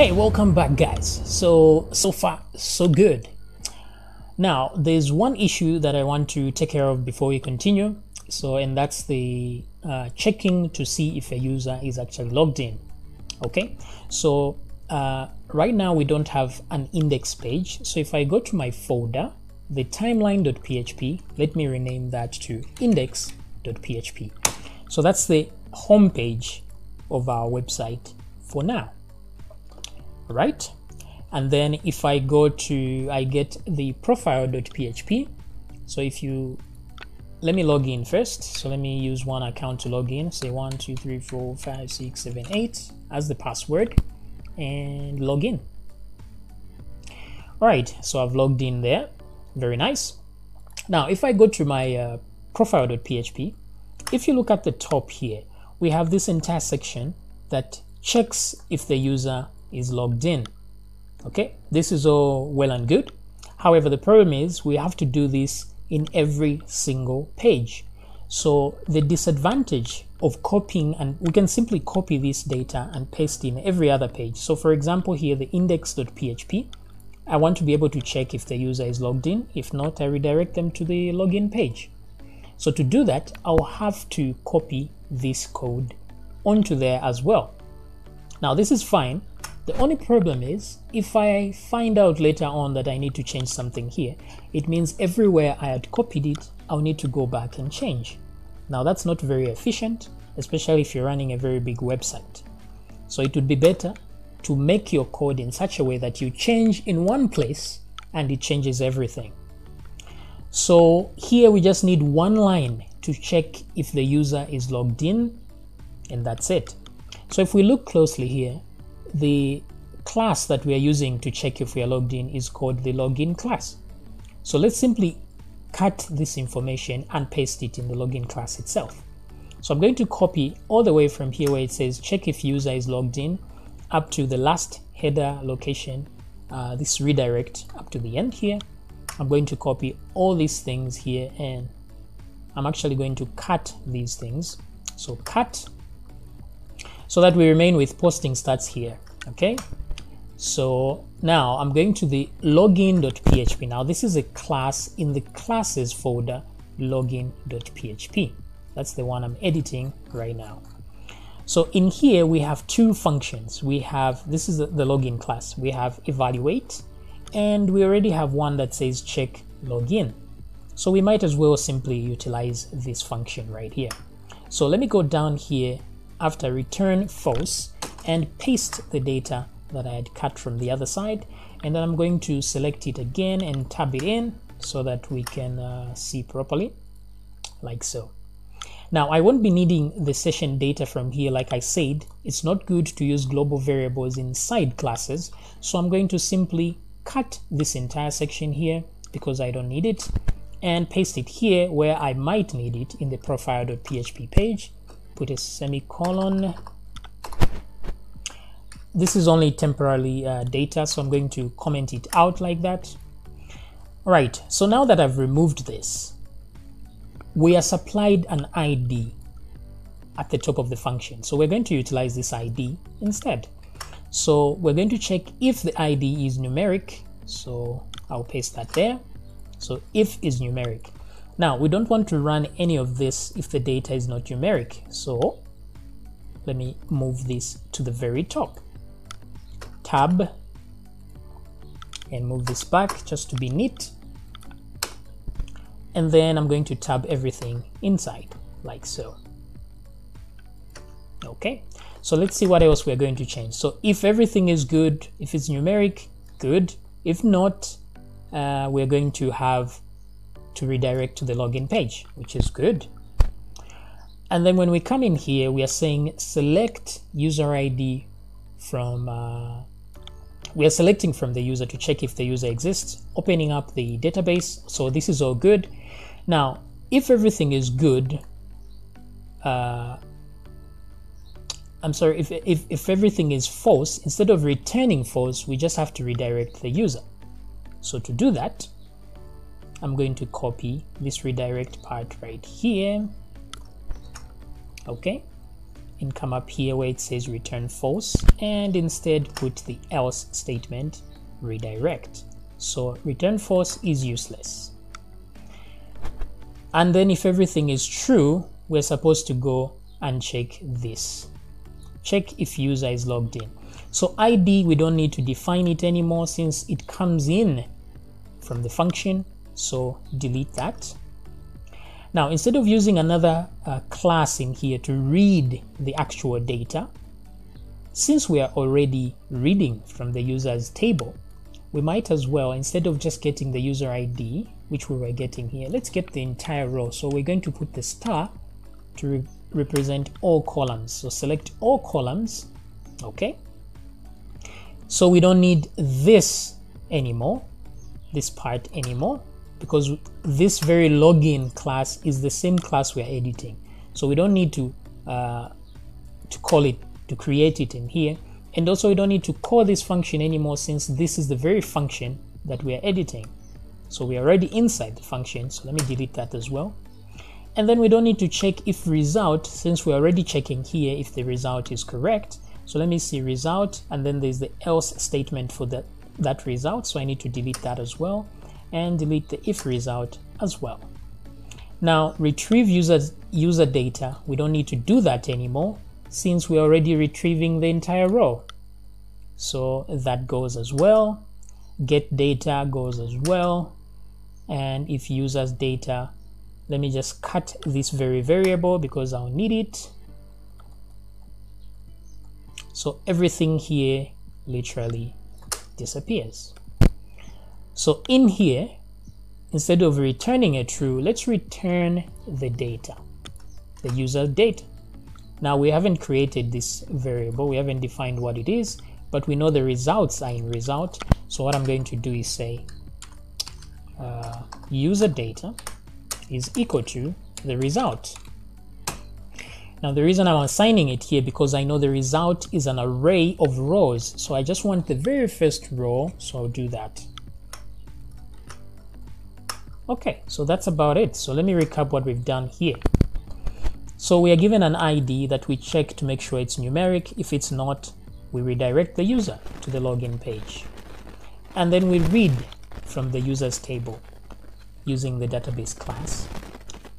Hey, welcome back, guys. So, so far, so good. Now, there's one issue that I want to take care of before we continue. So, and that's the uh, checking to see if a user is actually logged in. Okay, so uh, right now we don't have an index page. So, if I go to my folder, the timeline.php, let me rename that to index.php. So, that's the home page of our website for now right? And then if I go to, I get the profile.php. So if you, let me log in first. So let me use one account to log in, say one, two, three, four, five, six, seven, eight as the password and log in. All right, so I've logged in there. Very nice. Now, if I go to my uh, profile.php, if you look at the top here, we have this entire section that checks if the user is logged in. Okay, this is all well and good. However, the problem is we have to do this in every single page. So the disadvantage of copying, and we can simply copy this data and paste in every other page. So for example, here the index.php, I want to be able to check if the user is logged in. If not, I redirect them to the login page. So to do that, I'll have to copy this code onto there as well. Now this is fine the only problem is if I find out later on that I need to change something here, it means everywhere I had copied it, I'll need to go back and change. Now that's not very efficient, especially if you're running a very big website. So it would be better to make your code in such a way that you change in one place and it changes everything. So here we just need one line to check if the user is logged in and that's it. So if we look closely here, the class that we are using to check if we are logged in is called the login class. So let's simply cut this information and paste it in the login class itself. So I'm going to copy all the way from here where it says check if user is logged in up to the last header location, uh, this redirect up to the end here. I'm going to copy all these things here and I'm actually going to cut these things. So cut so that we remain with posting stats here okay? So now I'm going to the login.php now this is a class in the classes folder login.php that's the one I'm editing right now. So in here we have two functions. We have this is the login class. We have evaluate and we already have one that says check login. So we might as well simply utilize this function right here. So let me go down here after return false and paste the data that I had cut from the other side. And then I'm going to select it again and tab it in so that we can uh, see properly like so. Now I won't be needing the session data from here like I said. It's not good to use global variables inside classes so I'm going to simply cut this entire section here because I don't need it and paste it here where I might need it in the profile.php page put a semicolon. This is only temporarily uh, data so I'm going to comment it out like that. All right so now that I've removed this we are supplied an ID at the top of the function. So we're going to utilize this ID instead. So we're going to check if the ID is numeric. So I'll paste that there. So if is numeric now, we don't want to run any of this if the data is not numeric. So let me move this to the very top. Tab and move this back just to be neat. And then I'm going to tab everything inside like so. Okay, so let's see what else we're going to change. So if everything is good, if it's numeric, good. If not, uh, we're going to have to redirect to the login page, which is good. And then when we come in here, we are saying select user ID from, uh, we are selecting from the user to check if the user exists, opening up the database. So this is all good. Now, if everything is good, uh, I'm sorry, if, if, if everything is false, instead of returning false, we just have to redirect the user. So to do that, I'm going to copy this redirect part right here okay and come up here where it says return false and instead put the else statement redirect. So return false is useless. And then if everything is true, we're supposed to go and check this. Check if user is logged in. So ID, we don't need to define it anymore since it comes in from the function. So delete that. Now, instead of using another uh, class in here to read the actual data, since we are already reading from the user's table, we might as well, instead of just getting the user ID, which we were getting here, let's get the entire row. So we're going to put the star to re represent all columns. So select all columns, okay? So we don't need this anymore, this part anymore because this very login class is the same class we are editing. So we don't need to uh, to call it to create it in here. And also we don't need to call this function anymore since this is the very function that we are editing. So we are already inside the function. So let me delete that as well. And then we don't need to check if result since we're already checking here if the result is correct. So let me see result and then there's the else statement for that, that result. So I need to delete that as well and delete the if result as well. Now retrieve user, user data, we don't need to do that anymore since we're already retrieving the entire row. So that goes as well. Get data goes as well. And if users data, let me just cut this very variable because I'll need it. So everything here literally disappears. So in here, instead of returning a true, let's return the data, the user data. Now we haven't created this variable, we haven't defined what it is, but we know the results are in result. So what I'm going to do is say uh, user data is equal to the result. Now the reason I'm assigning it here because I know the result is an array of rows. So I just want the very first row, so I'll do that. Okay, so that's about it. So let me recap what we've done here. So we are given an ID that we check to make sure it's numeric. If it's not, we redirect the user to the login page. And then we read from the user's table using the database class.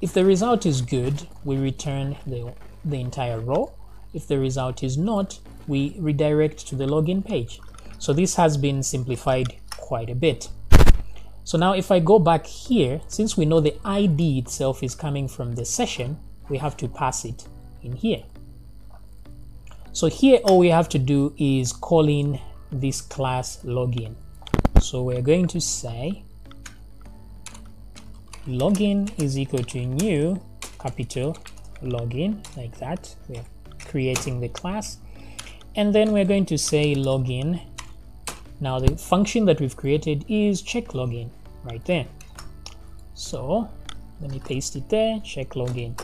If the result is good, we return the, the entire row. If the result is not, we redirect to the login page. So this has been simplified quite a bit. So now if I go back here, since we know the ID itself is coming from the session, we have to pass it in here. So here all we have to do is call in this class login. So we're going to say login is equal to new capital login like that. We're creating the class. And then we're going to say login. Now the function that we've created is check login right there. So let me paste it there, check login.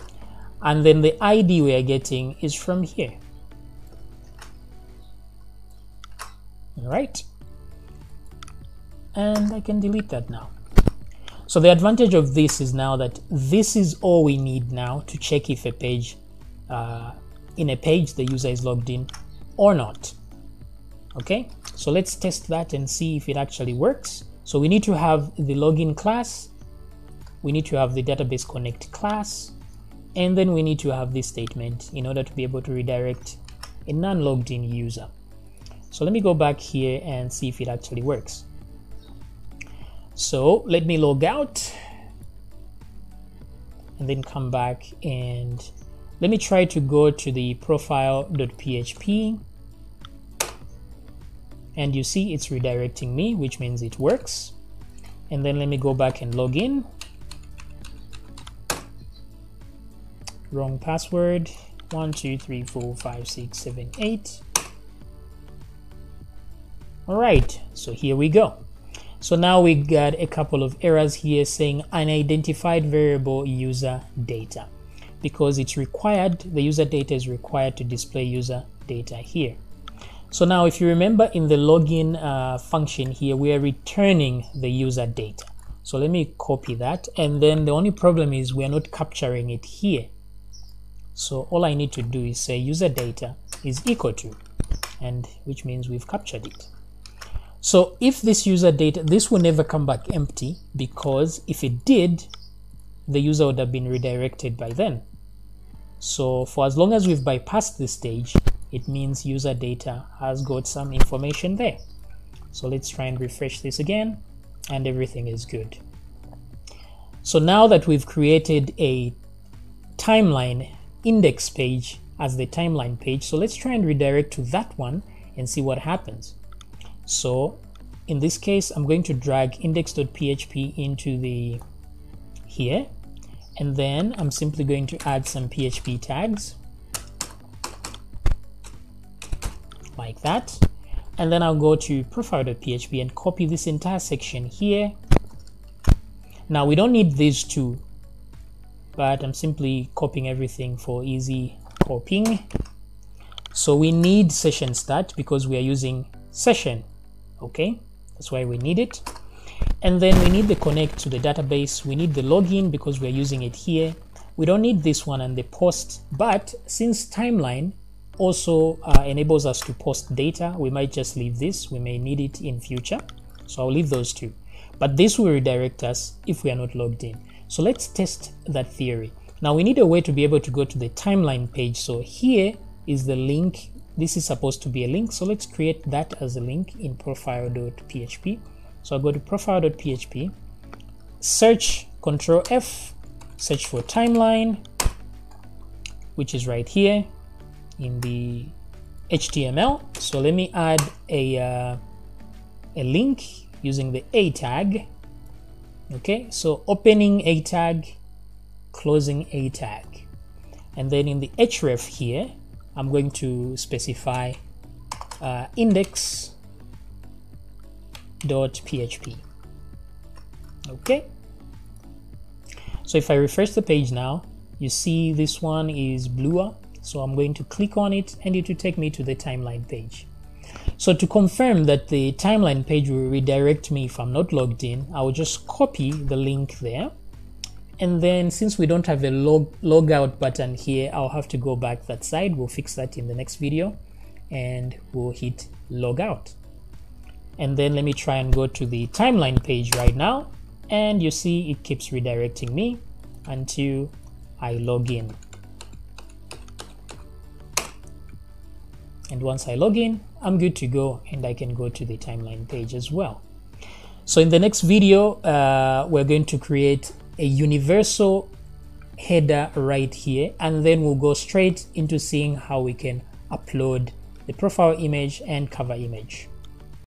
And then the ID we are getting is from here. All right. And I can delete that now. So the advantage of this is now that this is all we need now to check if a page, uh, in a page the user is logged in or not. Okay, so let's test that and see if it actually works. So we need to have the login class, we need to have the database connect class, and then we need to have this statement in order to be able to redirect a non-logged in user. So let me go back here and see if it actually works. So let me log out and then come back and let me try to go to the profile.php and you see it's redirecting me which means it works. And then let me go back and log in. Wrong password. One two three four five six seven eight. All right so here we go. So now we got a couple of errors here saying unidentified variable user data. Because it's required the user data is required to display user data here so now if you remember in the login uh, function here, we are returning the user data. So let me copy that. And then the only problem is we are not capturing it here. So all I need to do is say user data is equal to, and which means we've captured it. So if this user data, this will never come back empty because if it did, the user would have been redirected by then. So for as long as we've bypassed this stage, it means user data has got some information there. So let's try and refresh this again and everything is good. So now that we've created a timeline index page as the timeline page, so let's try and redirect to that one and see what happens. So in this case, I'm going to drag index.php into the here, and then I'm simply going to add some PHP tags like that. And then I'll go to profile.php and copy this entire section here. Now we don't need these two, but I'm simply copying everything for easy copying. So we need session start because we are using session okay that's why we need it and then we need the connect to the database we need the login because we're using it here we don't need this one and the post but since timeline also uh, enables us to post data. We might just leave this. We may need it in future. So i'll leave those two. But this will redirect us if we are not logged in. So let's test that theory. Now we need a way to be able to go to the timeline page. So here is the link. This is supposed to be a link. So let's create that as a link in profile.php so i go to profile.php search control f search for timeline which is right here in the html so let me add a uh, a link using the a tag okay so opening a tag closing a tag and then in the href here I'm going to specify uh, index.php. Okay. So if I refresh the page now, you see this one is bluer. So I'm going to click on it and it will take me to the timeline page. So to confirm that the timeline page will redirect me if I'm not logged in, I will just copy the link there. And then since we don't have a log log out button here I'll have to go back that side. We'll fix that in the next video and we'll hit log out and then let me try and go to the timeline page right now. And you see it keeps redirecting me until I log in and once I log in I'm good to go and I can go to the timeline page as well so in the next video uh, we're going to create a universal header right here and then we'll go straight into seeing how we can upload the profile image and cover image.